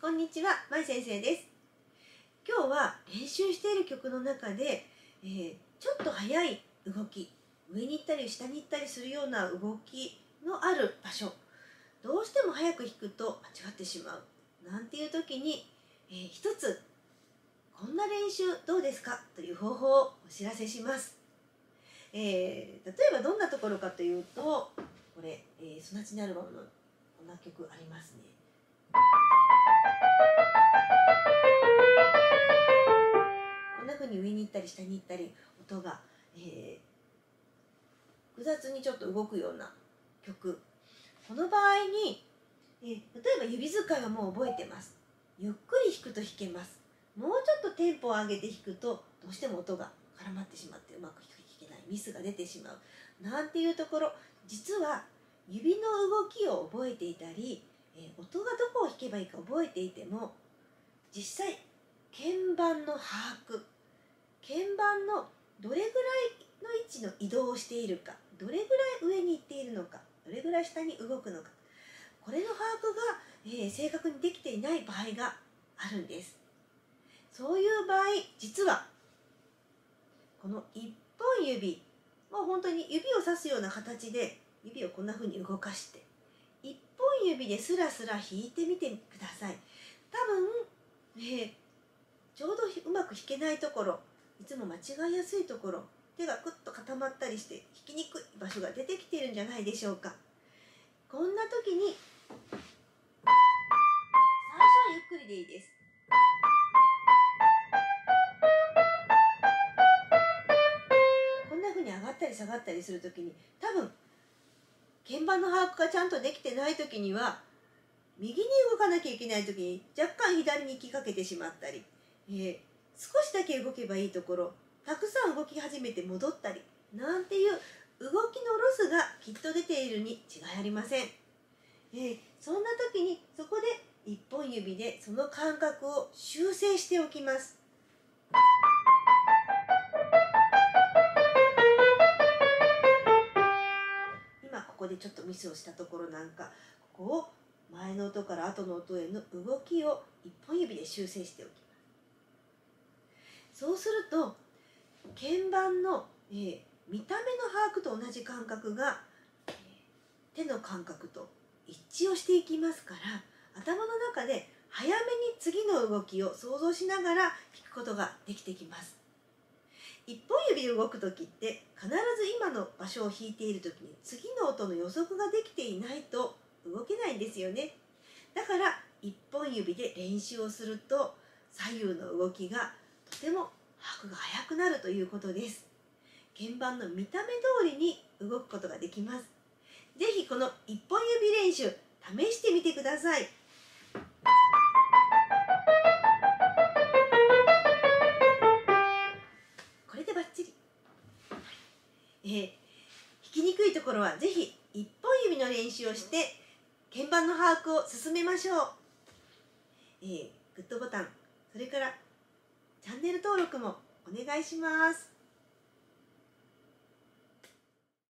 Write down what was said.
こんにちは、まい先生です。今日は練習している曲の中で、えー、ちょっと速い動き、上に行ったり下に行ったりするような動きのある場所、どうしても早く弾くと間違ってしまう。なんていう時に、えー、一つ、こんな練習どうですか？という方法をお知らせします。えー、例えばどんなところかというと、これ、えー、ソナチネアルバムのこんな曲ありますね。に行ったり下に行ったり音が、えー、複雑にちょっと動くような曲。この場合に、えー、例えば指使いはもう覚えてます。ゆっくり弾くと弾けます。もうちょっとテンポを上げて弾くとどうしても音が絡まってしまってうまく弾けない。ミスが出てしまう。なんていうところ実は指の動きを覚えていたりえ音がどこを弾けばいいか覚えていても実際鍵盤の把握鍵盤のどれぐらいの位置の移動をしているかどれぐらい上に行っているのかどれぐらい下に動くのか。これの把握が、えー、正確にできていない場合があるんです。そういう場合実はこの1本指もう本当に指をさすような形で指をこんな風に動かして1本指ですらすら弾いてみてください。多分、えー、ちょうどうまく弾けないところいつも間違いやすいところ手がクッと固まったりして弾きにくい場所が出てきてるんじゃないでしょうか。こんな時に最初はゆっくりでいいです。こんな風に上がったり下がったりする時に多分鍵盤の把握がちゃんとできてない時には右に動かなきゃいけない時に若干左に行きかけてしまったり、えー、少しだけ動けばいいところ。たくさん動き始めて戻ったりなんていう動きのロスがきっと出ているに違いありません、えー、そんな時にそこで1本指でその感覚を修正しておきます。ここでちょっとミスをしたところなんかここを前の音から後の音への動きを一本指で修正しておきます。そうすると鍵盤の、えー、見た目の把握と同じ感覚が、えー、手の感覚と一致をしていきますから頭の中で早めに次の動きを想像しながら弾くことができてきます。一本指動く時って必ず今の場所を弾いている時に次の音の予測ができていないと動けないんですよね。だから一本指で練習をすると左右の動きがとても拍が速くなるということです。鍵盤の見た目通りに動くことができます。是非この一本指練習試してみてください。えー、弾きにくいところはぜひ一本指の練習をして鍵盤の把握を進めましょう、えー、グッドボタン。それからチャンネル登録もお願いします。